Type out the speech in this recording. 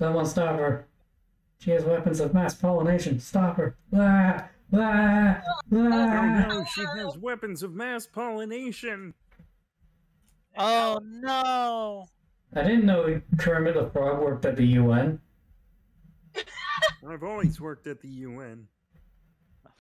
Someone stop her. She has weapons of mass pollination. Stop her. Ah, ah, ah. Oh no, she has weapons of mass pollination. Oh no! I didn't know Kermit the Frog worked at the UN. I've always worked at the UN.